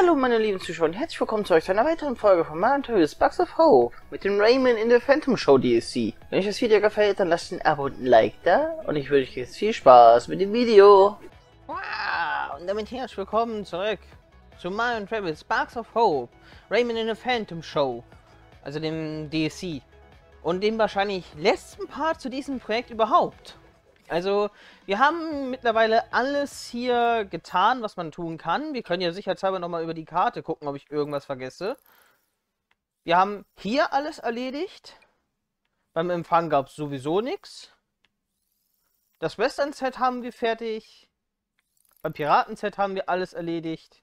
Hallo meine lieben Zuschauer und herzlich willkommen zu euch zu einer weiteren Folge von Mantorius Bugs of Hope mit dem Rayman in der Phantom Show DLC. Wenn euch das Video gefällt, dann lasst ein Abo und ein Like da und ich wünsche euch jetzt viel Spaß mit dem Video. Wow, und damit herzlich willkommen zurück zu Mario Travis Sparks of Hope, Rayman in the Phantom Show, also dem DLC und dem wahrscheinlich letzten Part zu diesem Projekt überhaupt. Also, wir haben mittlerweile alles hier getan, was man tun kann. Wir können ja sicherheitshalber nochmal über die Karte gucken, ob ich irgendwas vergesse. Wir haben hier alles erledigt. Beim Empfang gab es sowieso nichts. Das Western-Set haben wir fertig. Beim Piraten-Set haben wir alles erledigt.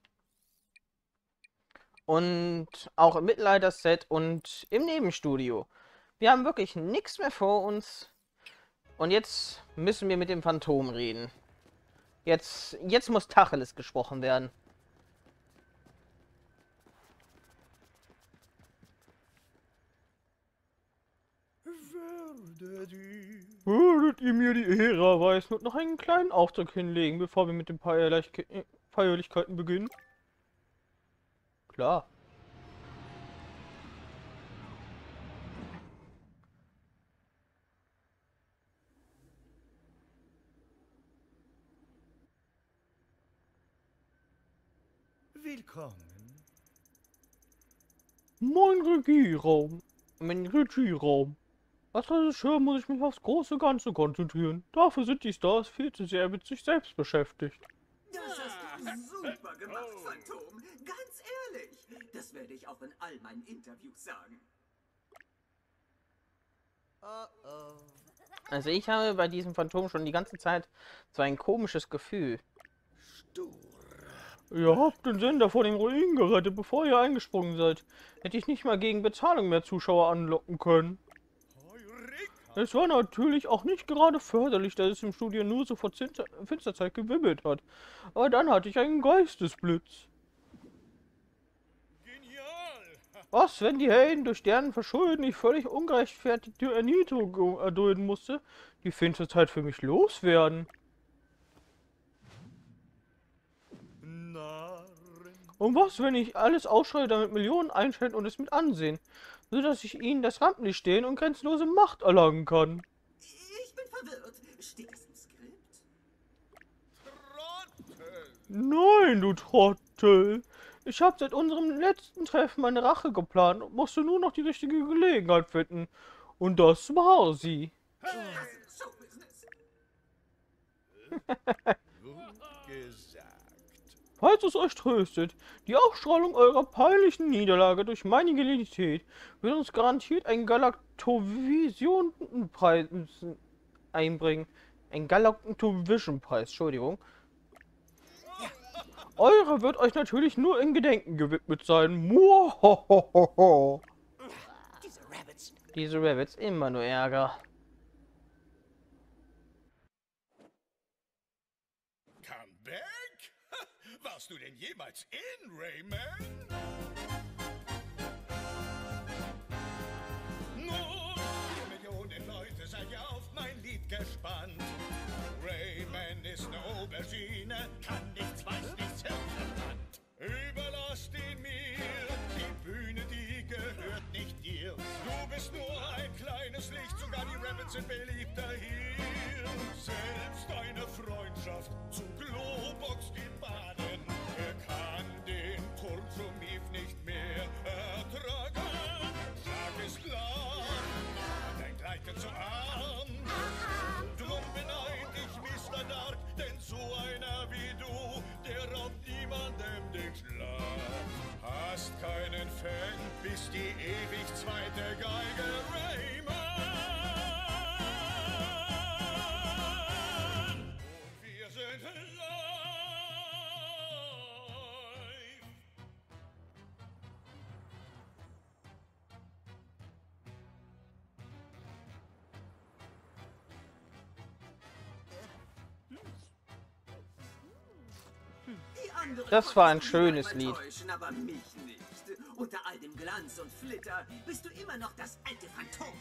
Und auch im Mittelalter-Set und im Nebenstudio. Wir haben wirklich nichts mehr vor uns. Und jetzt müssen wir mit dem Phantom reden. Jetzt, jetzt muss Tacheles gesprochen werden. Würdet ihr mir die Ehre erweisen und noch einen kleinen Auftrag hinlegen, bevor wir mit den Feierlichkeiten beginnen? Klar. Willkommen. Mein Regieraum. Mein Regieraum. Als Regisseur muss ich mich aufs große Ganze konzentrieren. Dafür sind die Stars viel zu sehr mit sich selbst beschäftigt. Das hast du super gemacht, Phantom. Ganz ehrlich. Das werde ich auch in all meinen Interviews sagen. Also ich habe bei diesem Phantom schon die ganze Zeit so ein komisches Gefühl. Stur. Ihr habt den Sender vor den Ruinen gerettet, bevor ihr eingesprungen seid. Hätte ich nicht mal gegen Bezahlung mehr Zuschauer anlocken können. Es war natürlich auch nicht gerade förderlich, dass es im Studio nur so vor Finsterzeit gewimmelt hat. Aber dann hatte ich einen Geistesblitz. Was, wenn die Helden durch deren Verschulden nicht völlig ungerechtfertigte Erniedrigung erdulden musste, die Finsterzeit für mich loswerden? Und was, wenn ich alles ausschreie, damit Millionen einschalten und es mit ansehen, so dass ich ihnen das Rampenlicht stehen und grenzenlose Macht erlangen kann? Ich bin verwirrt. Steht das im Skript? Nein, du Trottel. Ich habe seit unserem letzten Treffen meine Rache geplant und musste nur noch die richtige Gelegenheit finden. Und das war sie. Showbusiness. Falls es euch tröstet, die Ausstrahlung eurer peinlichen Niederlage durch meine Genialität wird uns garantiert einen Galactovision-Preis einbringen. Ein Galactovision-Preis, Entschuldigung. Eure wird euch natürlich nur in Gedenken gewidmet sein. Rabbits. Diese Rabbits immer nur Ärger. Warst du denn jemals in Rayman? Bist die ewig zweite Geige Das war ein schönes Lied. Unter all dem Glanz und Flitter bist du immer noch das alte Phantom.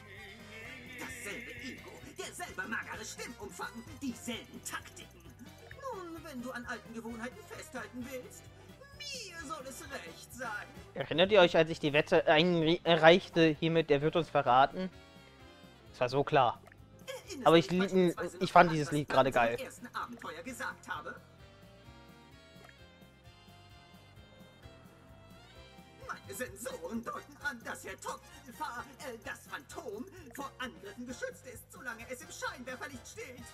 Dasselbe Ego, derselbe magere Stimmumfang, dieselben Taktiken. Nun, wenn du an alten Gewohnheiten festhalten willst, mir soll es recht sein. Erinnert ihr euch, als ich die Wette einreichte, hiermit, der wird uns verraten? Das war so klar. Erinnerst Aber ich ich fand dieses Lied gerade geil. Abenteuer gesagt habe? Sensoren deuten an, dass Herr Topfer, äh, das Phantom, vor Angriffen geschützt ist, solange es im Scheinwerferlicht steht.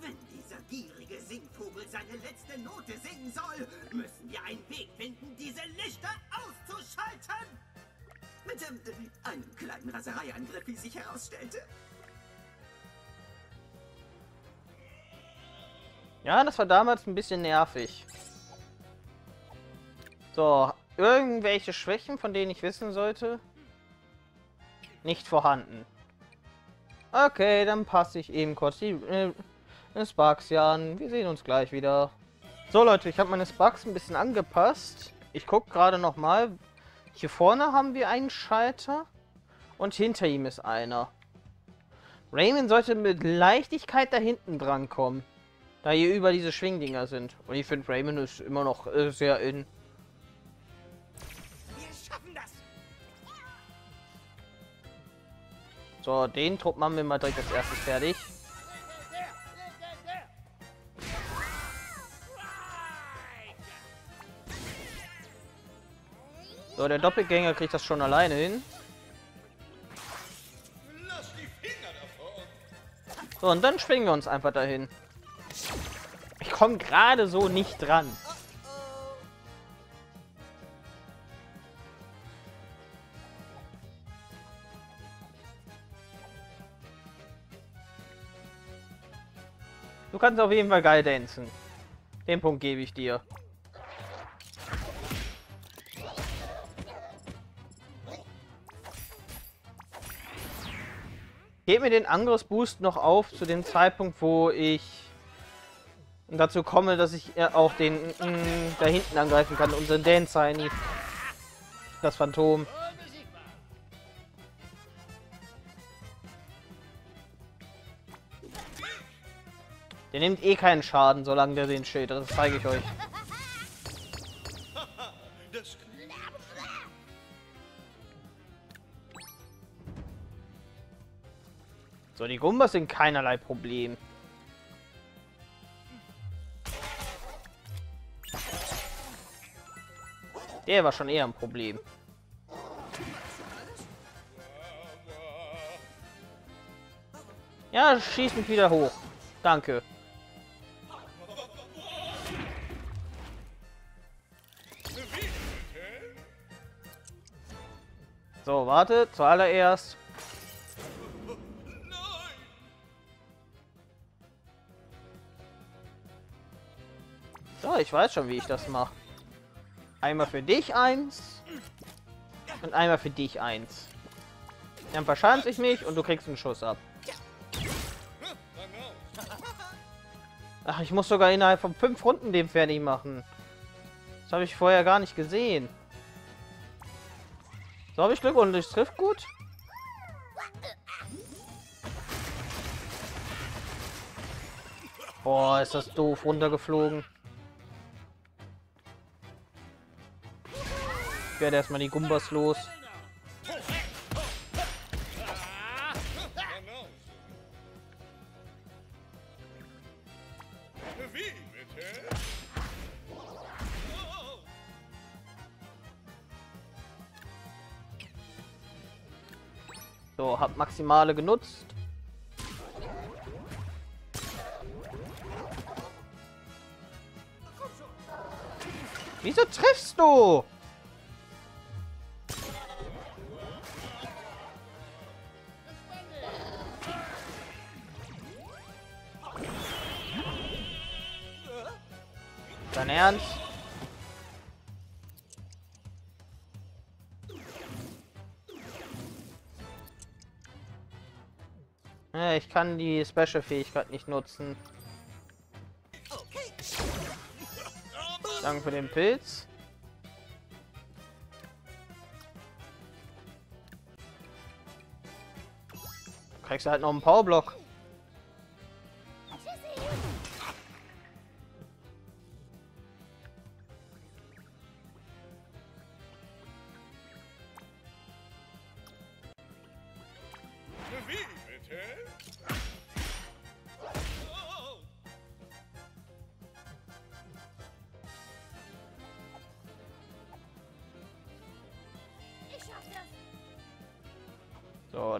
Wenn dieser gierige Singvogel seine letzte Note singen soll, müssen wir einen Weg finden, diese Lichter auszuschalten. Mit ähm, einem kleinen Rasereiangriff, wie sich herausstellte. Ja, das war damals ein bisschen nervig. So, irgendwelche Schwächen, von denen ich wissen sollte? Nicht vorhanden. Okay, dann passe ich eben kurz die äh, Sparks hier an. Wir sehen uns gleich wieder. So Leute, ich habe meine Sparks ein bisschen angepasst. Ich gucke gerade noch mal. Hier vorne haben wir einen Schalter und hinter ihm ist einer. Raymond sollte mit Leichtigkeit da hinten dran kommen. Da hier über diese Schwingdinger sind. Und ich finde, Raymond ist immer noch äh, sehr in. So, den Trupp machen wir mal direkt als erstes fertig. So, der Doppelgänger kriegt das schon alleine hin. So, und dann schwingen wir uns einfach dahin. Ich komme gerade so nicht dran. Du kannst auf jeden Fall geil dancen. Den Punkt gebe ich dir. Gebt mir den Angriffsboost noch auf zu dem Zeitpunkt, wo ich dazu komme, dass ich äh, auch den mm, da hinten angreifen kann, unseren Dance Heini. Das Phantom. Der nimmt eh keinen Schaden, solange der den hat. Das zeige ich euch. So, die Gumbas sind keinerlei Problem. Der war schon eher ein Problem. Ja, schieß mich wieder hoch. Danke. So, warte. Zuallererst. So, ich weiß schon, wie ich das mache. Einmal für dich eins. Und einmal für dich eins. Dann verschanze ich mich und du kriegst einen Schuss ab. Ach, ich muss sogar innerhalb von fünf Runden den fertig machen. Das habe ich vorher gar nicht gesehen. So habe ich Glück und es trifft gut. Boah, ist das doof runtergeflogen. Ich werde erstmal die Gumbas los. Maximale genutzt. Wieso triffst du? Ich kann die Special-Fähigkeit nicht nutzen. Danke für den Pilz. Kriegst du halt noch einen Powerblock.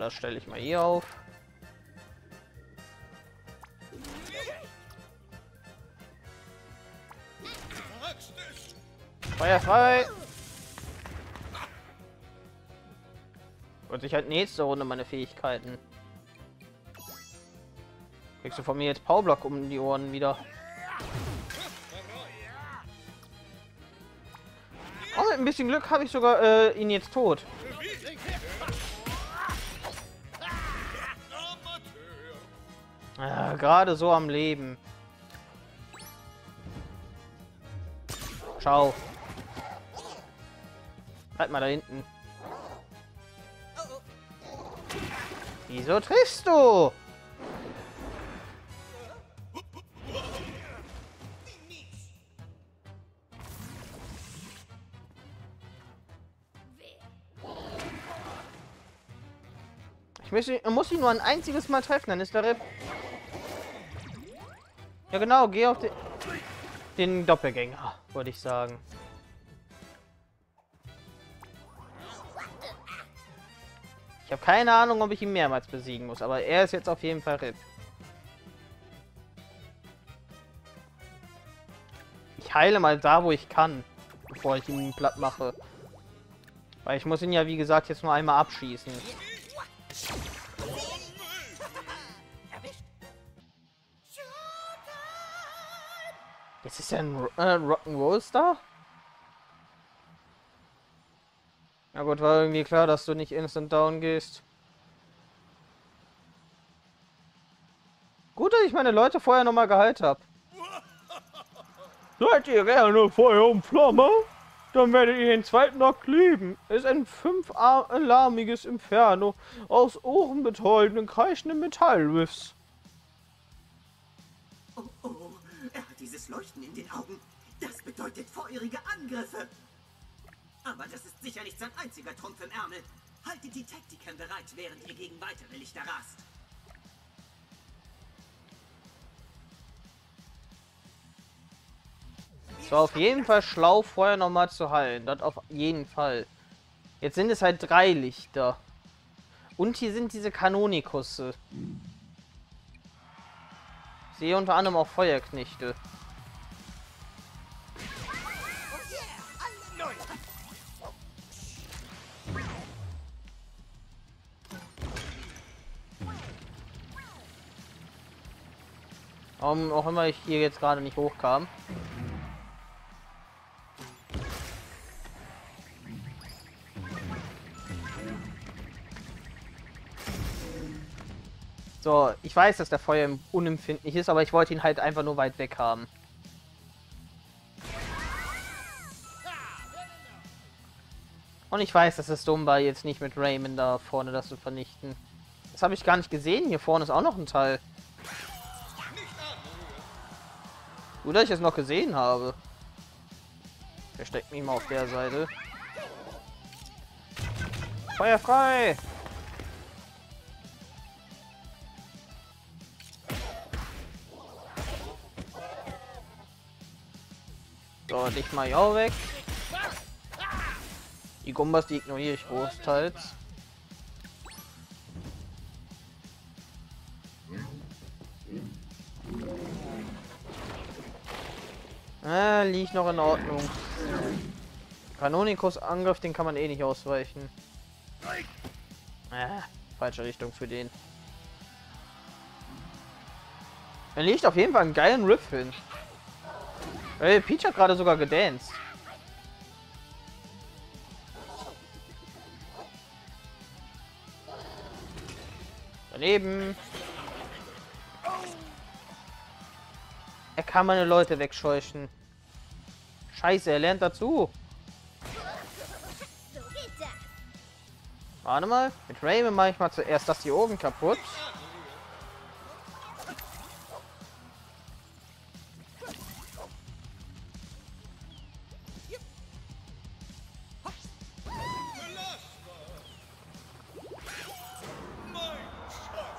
Das stelle ich mal hier auf. Feuer frei! Und ich halt nächste Runde meine Fähigkeiten. Kriegst du von mir jetzt Powerblock um die Ohren wieder. Oh, mit ein bisschen Glück habe ich sogar äh, ihn jetzt tot. Ah, Gerade so am Leben. Ciao. Halt mal da hinten. Wieso triffst du? Ich muss, ihn- muss ihn nur ein einziges Mal treffen, dann ist der RIP. Ja genau, geh auf den, den Doppelgänger, würde ich sagen. Ich habe keine Ahnung, ob ich ihn mehrmals besiegen muss, aber er ist jetzt auf jeden Fall RIP. Ich heile mal da, wo ich kann, bevor ich ihn platt mache. Weil ich muss ihn ja, wie gesagt, jetzt nur einmal abschießen. Jetzt ist er ein Ro- äh, Rock'n'Roll Star? Na gut, war irgendwie klar, dass du nicht instant down gehst. Gut, dass ich meine Leute vorher nochmal geheilt habe. Seid ihr gerne Feuer und Flamme? Dann werdet ihr den zweiten Akt lieben. Es ist ein fünfalarmiges Inferno aus ohrenbetäubenden, kreischenden Metallriffs. Leuchten in den Augen. Das bedeutet feurige Angriffe. Aber das ist sicher nicht sein einziger Trumpf im Ärmel. Haltet die Taktiken bereit, während ihr gegen weitere Lichter rast. Es war auf jeden Fall schlau, vorher nochmal zu heilen. Das auf jeden Fall. Jetzt sind es halt drei Lichter. Und hier sind diese Kanonikusse. Ich sehe unter anderem auch Feuerknechte. Warum auch immer ich hier jetzt gerade nicht hochkam. So, ich weiß, dass der Feuer unempfindlich ist, aber ich wollte ihn halt einfach nur weit weg haben. Und ich weiß, dass es dumm war, jetzt nicht mit Raymond da vorne das zu vernichten. Das habe ich gar nicht gesehen. Hier vorne ist auch noch ein Teil. Gut, dass ich es noch gesehen habe. Versteckt mich mal auf der Seite. Feuer frei! So, dich mal auch weg. Die Gumbas, die ignoriere ich großteils. Ah, liegt noch in Ordnung. Kanonikus Angriff, den kann man eh nicht ausweichen. Ah, falsche Richtung für den. Er liegt auf jeden Fall einen geilen Riff hin. Ey, Peach hat gerade sogar gedanced. Daneben. Er kann meine Leute wegscheuchen. Scheiße, er lernt dazu. Warte mal. Mit Raymond mache ich mal zuerst das die Augen kaputt.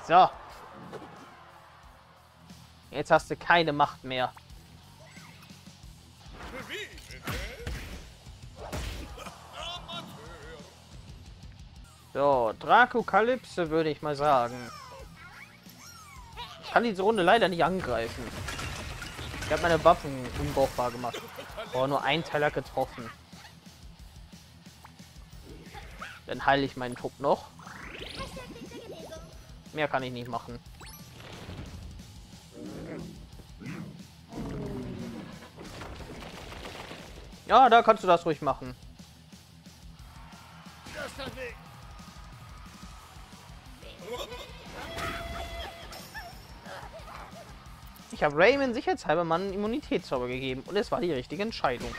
So. Jetzt hast du keine Macht mehr. So, Dracokalypse würde ich mal sagen. Ich kann diese Runde leider nicht angreifen. Ich habe meine Waffen unbrauchbar gemacht. Oh, nur ein hat getroffen. Dann heile ich meinen Trupp noch. Mehr kann ich nicht machen. Ja, da kannst du das ruhig machen. Ich habe Raymond sicherheitshalber mal einen Immunitätszauber gegeben und es war die richtige Entscheidung.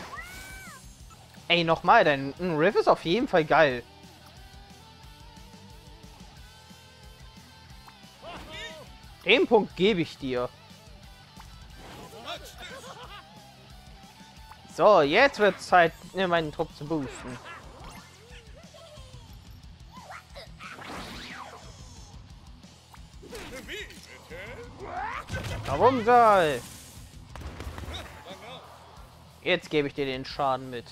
Ey, nochmal, dein Riff ist auf jeden Fall geil. Den Punkt gebe ich dir. So, jetzt wird Zeit, meinen Trupp zu boosten. Warum soll? Jetzt gebe ich dir den Schaden mit.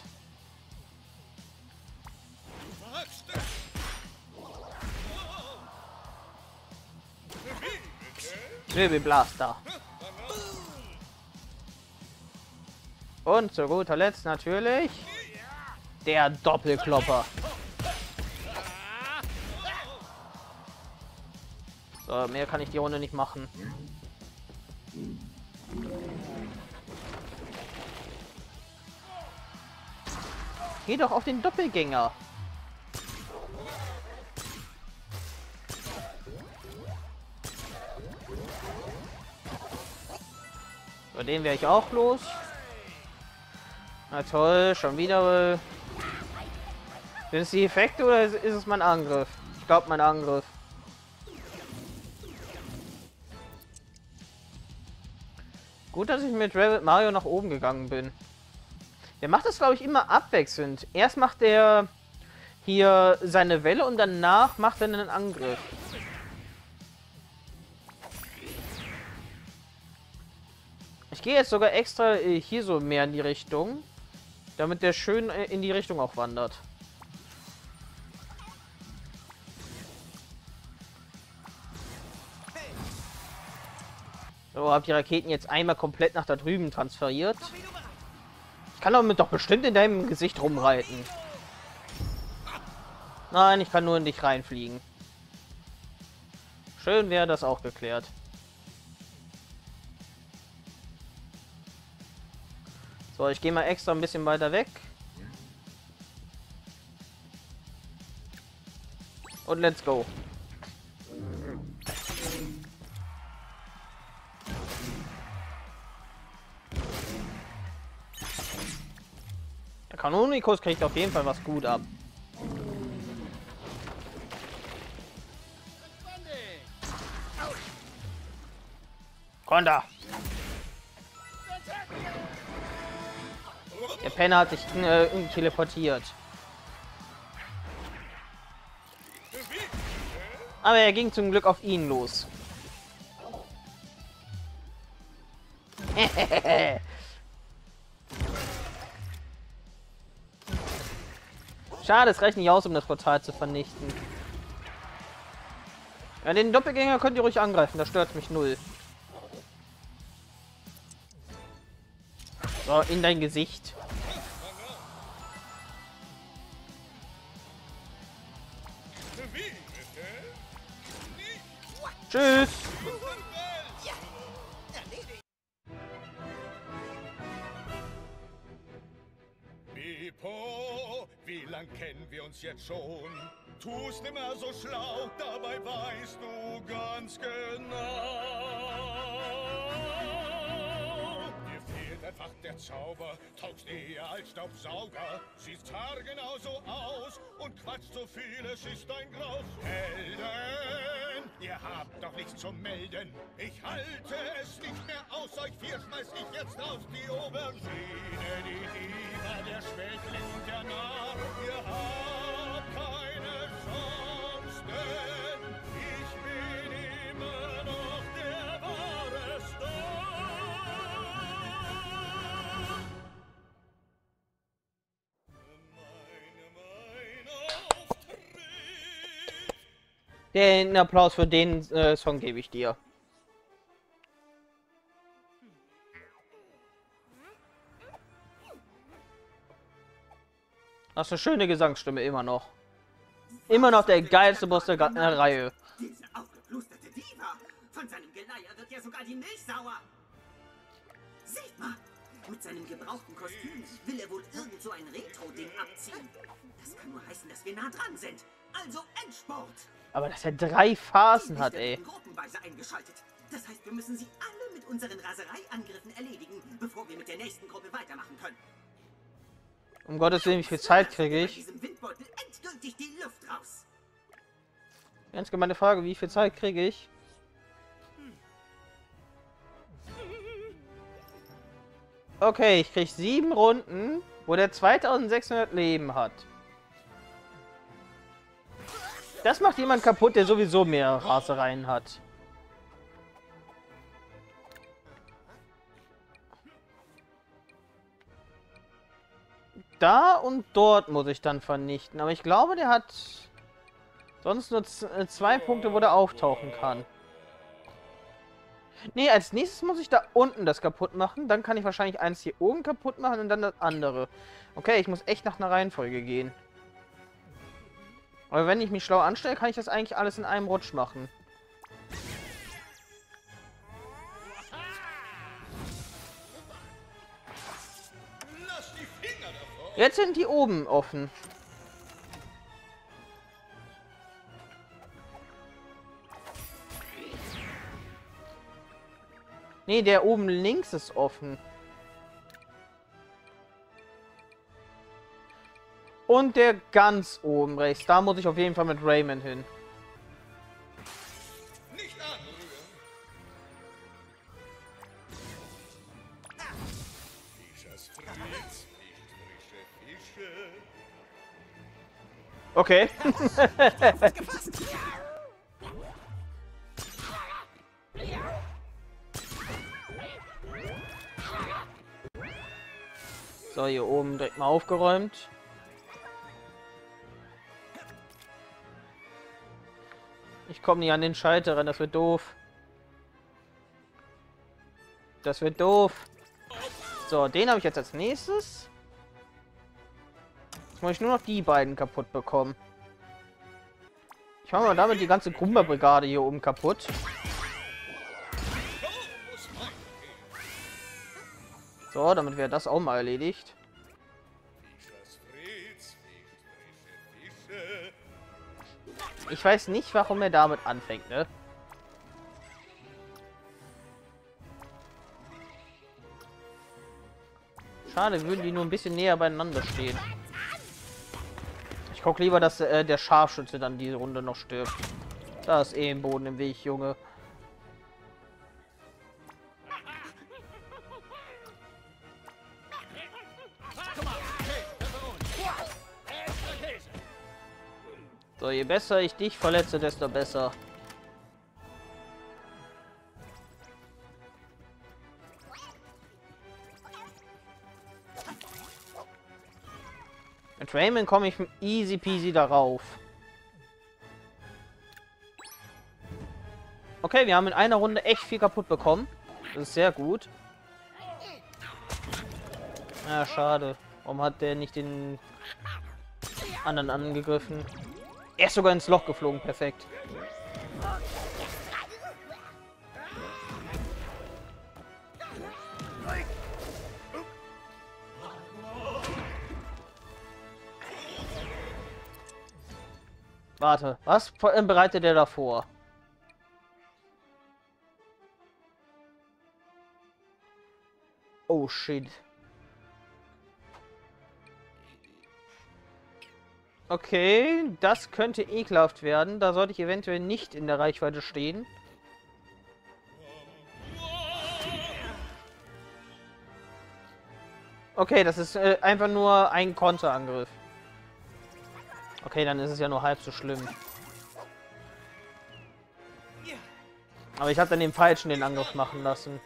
Baby Blaster. Und zu guter Letzt natürlich der Doppelklopper. So, mehr kann ich die Runde nicht machen. Geh doch auf den Doppelgänger. Bei dem wäre ich auch los. Na toll, schon wieder. Sind es die Effekte oder ist es mein Angriff? Ich glaube mein Angriff. Gut, dass ich mit Rabbit Mario nach oben gegangen bin. Der macht das, glaube ich, immer abwechselnd. Erst macht er hier seine Welle und danach macht er einen Angriff. Ich gehe jetzt sogar extra äh, hier so mehr in die Richtung, damit der schön äh, in die Richtung auch wandert. So, hab die Raketen jetzt einmal komplett nach da drüben transferiert. Kann damit doch bestimmt in deinem Gesicht rumreiten. Nein, ich kann nur in dich reinfliegen. Schön wäre das auch geklärt. So, ich gehe mal extra ein bisschen weiter weg. Und let's go. Kanonikus kriegt auf jeden Fall was gut ab. Konter! Der Penner hat sich äh, teleportiert. Aber er ging zum Glück auf ihn los. Schade, es reicht nicht aus, um das Portal zu vernichten. Ja, den Doppelgänger könnt ihr ruhig angreifen, das stört mich null. So, in dein Gesicht. Tschüss. Schon? Tust immer so schlau, dabei weißt du ganz genau einfach der Zauber, taugst eher als Staubsauger. Siehst genauso aus und quatscht so viel, es ist ein Graus. Helden, ihr habt doch nichts zu melden. Ich halte es nicht mehr aus, euch vier schmeiß ich jetzt auf die Aubergine. Die Diva, der Schwächling und der Narr, ihr habt Den Applaus für den äh, Song gebe ich dir. Hast eine schöne Gesangsstimme immer noch. Immer noch der geilste Boss der äh, Reihe. Diese aufgeplusterte Diva. Von seinem Geleier wird ja sogar die Milch sauer. Seht mal, mit seinem gebrauchten Kostüm will er wohl irgend so ein Retro-Ding abziehen. Das kann nur heißen, dass wir nah dran sind. Also Endsport. Aber dass er drei Phasen hat, ey. gruppenweise eingeschaltet. Das heißt, wir müssen sie alle mit unseren Rasereiangriffen erledigen, bevor wir mit der nächsten Gruppe weitermachen können. Um Gottes Willen, wie viel Zeit kriege ich? Ganz gemeine Frage, wie viel Zeit kriege ich? Okay, ich kriege sieben Runden, wo der 2600 Leben hat. Das macht jemand kaputt, der sowieso mehr Rasereien hat. Da und dort muss ich dann vernichten. Aber ich glaube, der hat sonst nur äh, zwei Punkte, wo der auftauchen kann. Nee, als nächstes muss ich da unten das kaputt machen. Dann kann ich wahrscheinlich eins hier oben kaputt machen und dann das andere. Okay, ich muss echt nach einer Reihenfolge gehen. Aber wenn ich mich schlau anstelle, kann ich das eigentlich alles in einem Rutsch machen. Jetzt sind die oben offen. Nee, der oben links ist offen. Und der ganz oben rechts. Da muss ich auf jeden Fall mit Raymond hin. Okay. so, hier oben direkt mal aufgeräumt. Ich komme nicht an den Schalter ran, das wird doof. Das wird doof. So, den habe ich jetzt als nächstes. Jetzt muss ich nur noch die beiden kaputt bekommen. Ich mache mal damit die ganze Grumba-Brigade hier oben kaputt. So damit wäre das auch mal erledigt. Ich weiß nicht, warum er damit anfängt, ne? Schade, würden die nur ein bisschen näher beieinander stehen. Ich guck lieber, dass äh, der Scharfschütze dann diese Runde noch stirbt. Da ist eh im Boden im Weg, Junge. So, je besser ich dich verletze, desto besser. Mit Raymond komme ich easy peasy darauf. Okay, wir haben in einer Runde echt viel kaputt bekommen. Das ist sehr gut. Ja, schade. Warum hat der nicht den anderen angegriffen? Er ist sogar ins Loch geflogen. Perfekt. Warte, was bereitet er da vor? Oh shit. Okay, das könnte ekelhaft werden. Da sollte ich eventuell nicht in der Reichweite stehen. Okay, das ist äh, einfach nur ein Konterangriff. Okay, dann ist es ja nur halb so schlimm. Aber ich habe dann den Falschen den Angriff machen lassen.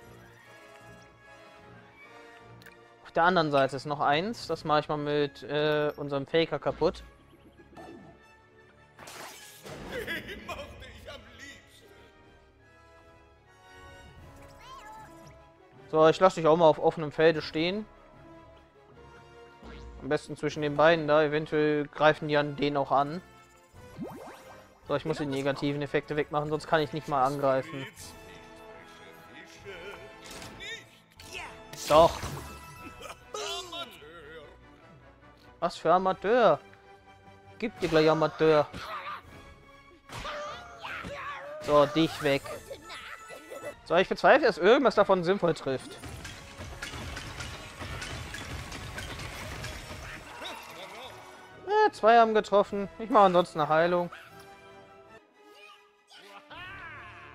Auf der anderen Seite ist noch eins. Das mache ich mal mit äh, unserem Faker kaputt. So, ich lasse dich auch mal auf offenem Felde stehen. Am besten zwischen den beiden da. Eventuell greifen die an den auch an. So, ich muss die negativen Effekte wegmachen, sonst kann ich nicht mal angreifen. Doch. Was für Amateur. Gib dir gleich Amateur. So, dich weg. So, ich bezweifle, dass irgendwas davon sinnvoll trifft. Zwei haben getroffen. Ich mache ansonsten eine Heilung.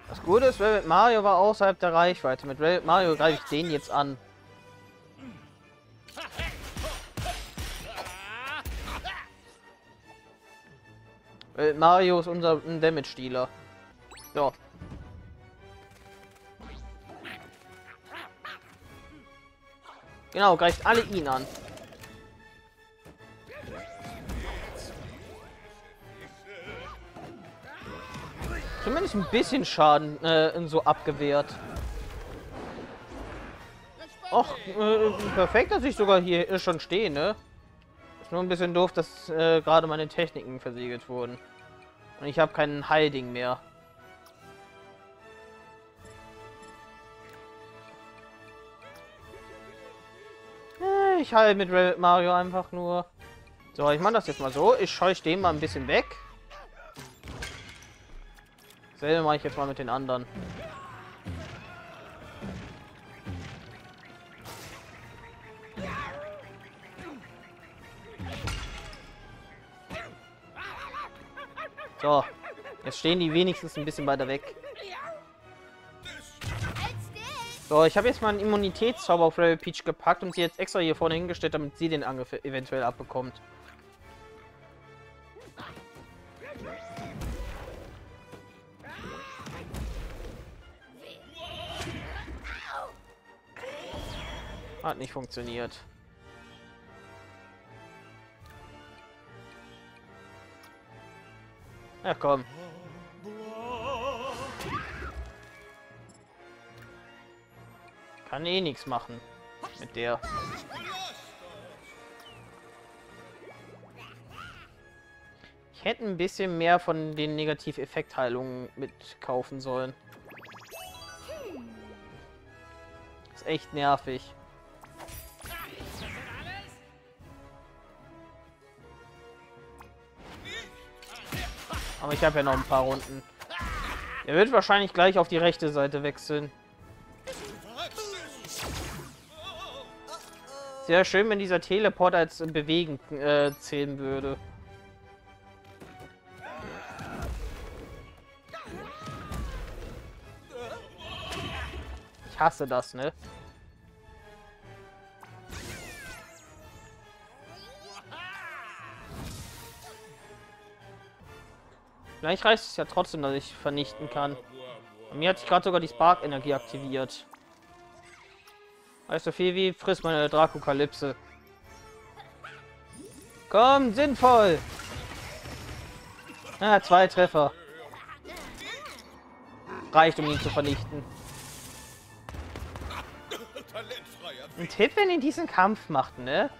Das Gute ist, Rabbit Mario war außerhalb der Reichweite. Mit Rabbit Mario greife ich den jetzt an. Rabbit Mario ist unser Damage-Dealer. So. Genau, greift alle ihn an. Zumindest ein bisschen Schaden äh, so abgewehrt. Och, äh, perfekt, dass ich sogar hier schon stehe, ne? Ist nur ein bisschen doof, dass äh, gerade meine Techniken versiegelt wurden. Und ich habe keinen Heilding mehr. Äh, Ich heile mit Mario einfach nur. So, ich mache das jetzt mal so. Ich scheuche den mal ein bisschen weg. Selbe mache ich jetzt mal mit den anderen. So, jetzt stehen die wenigstens ein bisschen weiter weg. So, ich habe jetzt mal einen Immunitätszauber auf Rebel Peach gepackt und sie jetzt extra hier vorne hingestellt, damit sie den Angriff eventuell abbekommt. Hat nicht funktioniert. Ja, komm. Kann eh nichts machen mit der. Ich hätte ein bisschen mehr von den Negativeffektheilungen mitkaufen sollen. Ist echt nervig. Aber ich habe ja noch ein paar Runden. Er wird wahrscheinlich gleich auf die rechte Seite wechseln. Sehr schön, wenn dieser Teleport als bewegen äh, zählen würde. Ich hasse das, ne? Vielleicht reicht es ja trotzdem, dass ich vernichten kann. Bei mir hat sich gerade sogar die Spark-Energie aktiviert. Weißt so viel wie frisst meine Drakokalypse. Komm, sinnvoll! Ah, zwei Treffer. Reicht, um ihn zu vernichten. Ein Tipp, wenn ihr diesen Kampf macht, ne?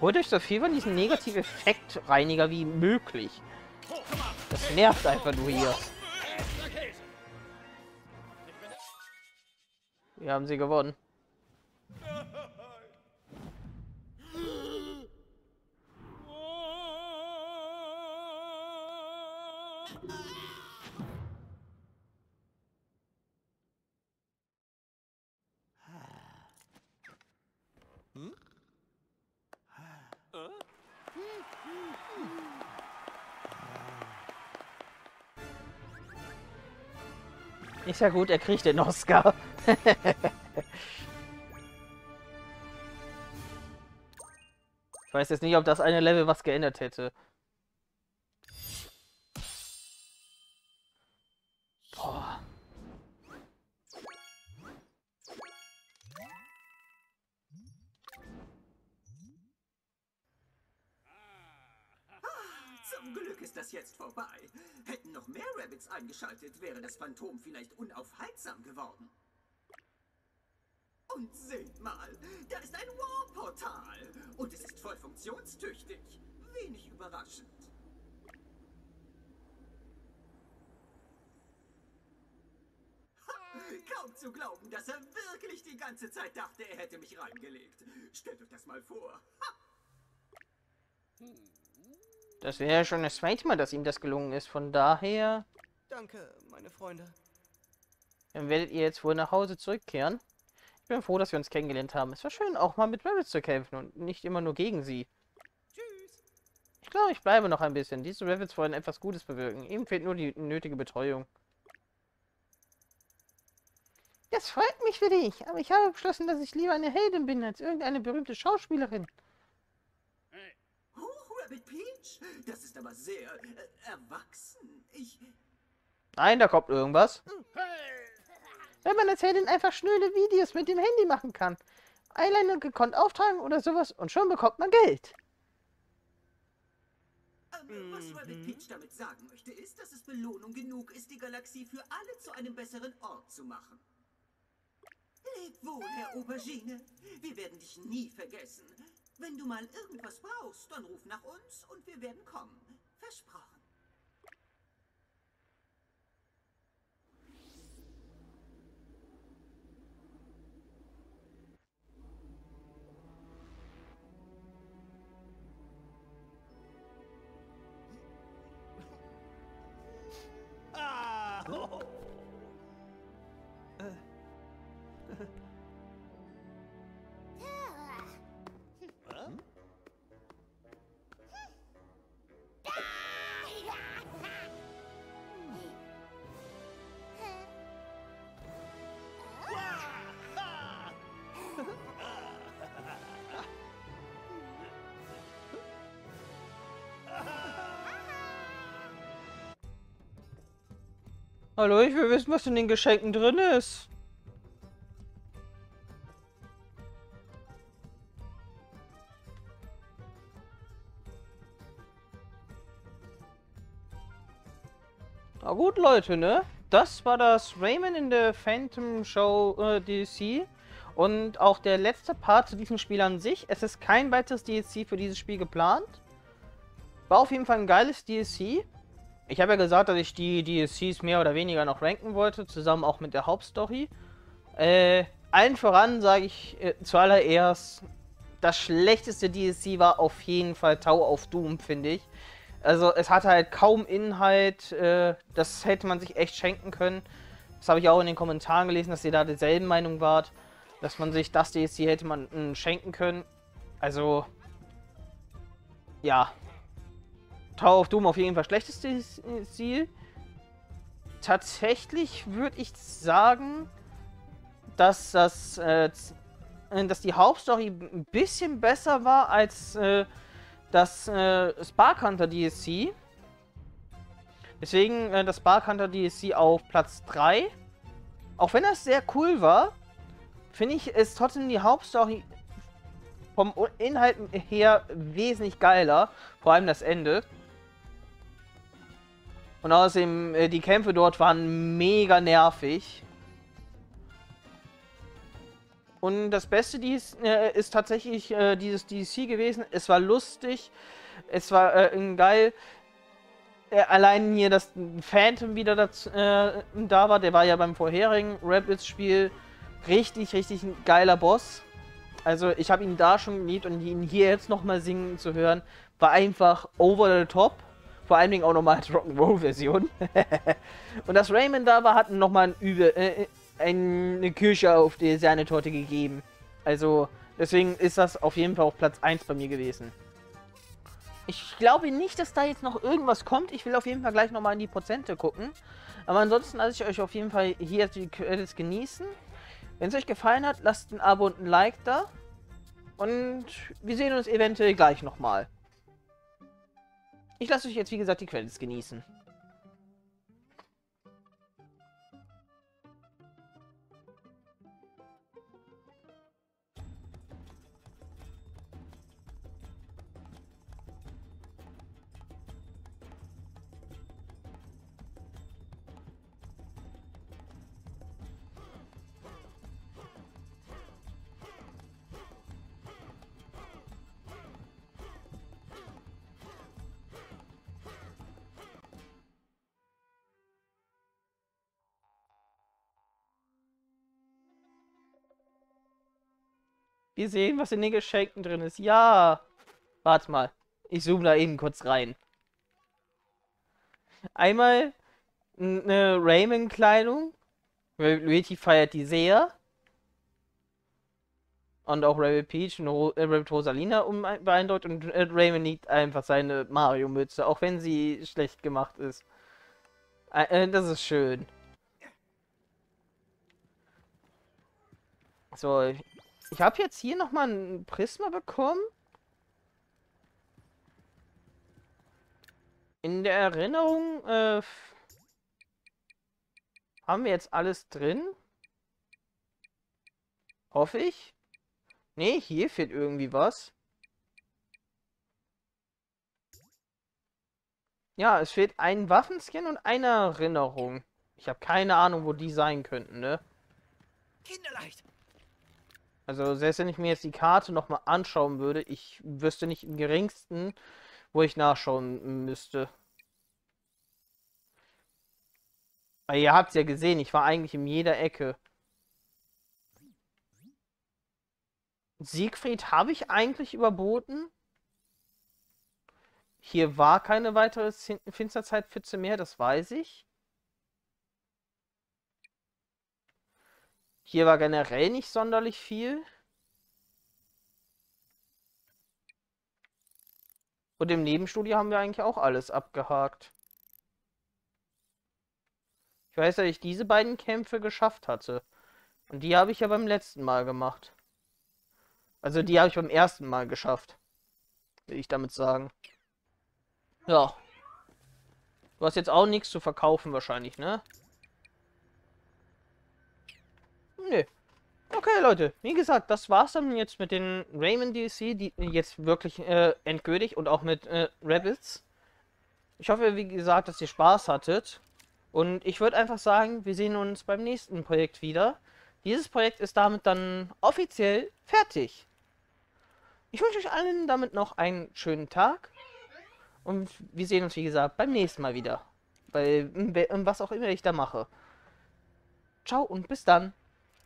Holt euch so viel von diesem negativen Effektreiniger wie möglich. Nervt einfach nur hier. Wir haben sie gewonnen. Ist ja gut, er kriegt den Oscar. ich weiß jetzt nicht, ob das eine Level was geändert hätte. Eingeschaltet, wäre das Phantom vielleicht unaufhaltsam geworden. Und seht mal, da ist ein Warportal. Und es ist voll funktionstüchtig. Wenig überraschend. Kaum zu glauben, dass er wirklich die ganze Zeit dachte, er hätte mich reingelegt. Stellt euch das mal vor. Ha, Das wäre ja schon das zweite Mal, dass ihm das gelungen ist. Von daher Danke, meine Freunde. dann werdet ihr jetzt wohl nach Hause zurückkehren. Ich bin froh, dass wir uns kennengelernt haben. Es war schön, auch mal mit Rabbits zu kämpfen und nicht immer nur gegen sie. Tschüss. Ich glaube, ich bleibe noch ein bisschen. Diese Rabbits wollen etwas Gutes bewirken. Ihm fehlt nur die nötige Betreuung. Das freut mich für dich, aber ich habe beschlossen, dass ich lieber eine Heldin bin als irgendeine berühmte Schauspielerin. Huch, Rabbit Peach. Das ist aber sehr äh, erwachsen. Ich... Nein, da kommt irgendwas. Wenn man als Heldin einfach schnöde Videos mit dem Handy machen kann. Eyeliner gekonnt auftragen oder sowas und schon bekommt man Geld. Was Rabbit Peach damit sagen möchte, ist, dass es Belohnung genug ist, die Galaxie für alle zu einem besseren Ort zu machen. Leb wohl, Herr Aubergine. Wir werden dich nie vergessen. Wenn du mal irgendwas brauchst, dann ruf nach uns und wir werden kommen. Versprochen. Hallo, ich will wissen, was in den Geschenken drin ist. Na gut, Leute, ne? Das war das Rayman in der Phantom Show äh, DLC. Und auch der letzte Part zu diesem Spiel an sich. Es ist kein weiteres DLC für dieses Spiel geplant. War auf jeden Fall ein geiles DLC. Ich habe ja gesagt, dass ich die DLCs mehr oder weniger noch ranken wollte, zusammen auch mit der Hauptstory. Äh, allen voran sage ich äh, zuallererst, das schlechteste DLC war auf jeden Fall Tau auf Doom, finde ich. Also es hatte halt kaum Inhalt, äh, das hätte man sich echt schenken können. Das habe ich auch in den Kommentaren gelesen, dass ihr da derselben Meinung wart, dass man sich das DLC hätte man mh, schenken können. Also, ja, Tower of Doom auf jeden Fall schlechtestes Ziel. Tatsächlich würde ich sagen, dass das, äh, dass die Hauptstory ein bisschen besser war als äh, das äh, Spark Hunter DLC. Deswegen äh, das Spark Hunter DLC auf Platz 3. Auch wenn das sehr cool war, finde ich es trotzdem die Hauptstory vom Inhalt her wesentlich geiler. Vor allem das Ende. Und außerdem, äh, die Kämpfe dort waren mega nervig. Und das Beste dies, äh, ist tatsächlich äh, dieses DLC gewesen. Es war lustig. Es war äh, geil. Äh, allein hier, dass Phantom wieder äh, da war. Der war ja beim vorherigen Rabbids-Spiel richtig, richtig ein geiler Boss. Also ich habe ihn da schon geliebt und ihn hier jetzt nochmal singen zu hören, war einfach over the top. Vor allen Dingen auch nochmal als Rock'n'Roll-Version. und dass Raymond da war, hat nochmal ein Übel, äh, eine Kirsche auf die Sahnetorte gegeben. Also, deswegen ist das auf jeden Fall auf Platz 1 bei mir gewesen. Ich glaube nicht, dass da jetzt noch irgendwas kommt. Ich will auf jeden Fall gleich nochmal in die Prozente gucken. Aber ansonsten lasse ich euch auf jeden Fall hier die Credits genießen. Wenn es euch gefallen hat, lasst ein Abo und ein Like da. Und wir sehen uns eventuell gleich nochmal. Ich lasse euch jetzt, wie gesagt, die Credits genießen. Wir sehen, was in den Geschenken drin ist. Ja. Warte mal. Ich zoome da eben kurz rein. Einmal eine Raymond-Kleidung. Luigi feiert die sehr. Und auch Rabbit Peach und Ro äh, Rabbit Rosalina beeindruckt. Und äh, Raymond liegt einfach seine Mario-Mütze, auch wenn sie schlecht gemacht ist. Äh, das ist schön. So, ich habe jetzt hier nochmal ein Prisma bekommen. In der Erinnerung äh, haben wir jetzt alles drin. Hoffe ich. Nee, hier fehlt irgendwie was. Ja, es fehlt ein Waffenscan und eine Erinnerung. Ich habe keine Ahnung, wo die sein könnten, ne? Kinderleicht. Also selbst wenn ich mir jetzt die Karte nochmal anschauen würde, ich wüsste nicht im geringsten, wo ich nachschauen müsste. Weil ihr habt es ja gesehen, ich war eigentlich in jeder Ecke. Siegfried habe ich eigentlich überboten. Hier war keine weitere Finsterzeitpfütze mehr, das weiß ich. Hier war generell nicht sonderlich viel. Und im Nebenstudio haben wir eigentlich auch alles abgehakt. Ich weiß, dass ich diese beiden Kämpfe geschafft hatte. Und die habe ich ja beim letzten Mal gemacht. Also die habe ich beim ersten Mal geschafft. Will ich damit sagen. Ja. Du hast jetzt auch nichts zu verkaufen wahrscheinlich, ne? Nö. Okay, Leute, wie gesagt, das war's dann jetzt mit den Rayman DLC, die jetzt wirklich äh, endgültig und auch mit äh, Rabbits. Ich hoffe, wie gesagt, dass ihr Spaß hattet. Und ich würde einfach sagen, wir sehen uns beim nächsten Projekt wieder. Dieses Projekt ist damit dann offiziell fertig. Ich wünsche euch allen damit noch einen schönen Tag. Und wir sehen uns, wie gesagt, beim nächsten Mal wieder. Bei was auch immer ich da mache. Ciao und bis dann.